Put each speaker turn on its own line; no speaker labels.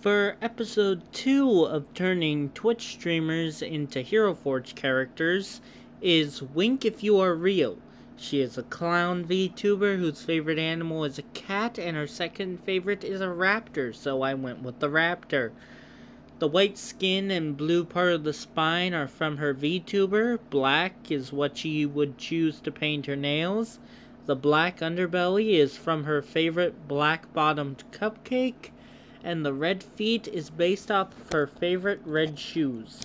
For episode 2 of turning Twitch streamers into Hero Forge characters is Wink If You're Alive. She is a clown VTuber whose favorite animal is a cat and her second favorite is a raptor, so I went with the raptor. The white skin and blue part of the spine are from her VTuber. Black is what she would choose to paint her nails. The black underbelly is from her favorite black bottomed cupcake and the red feet is based off her favorite red shoes.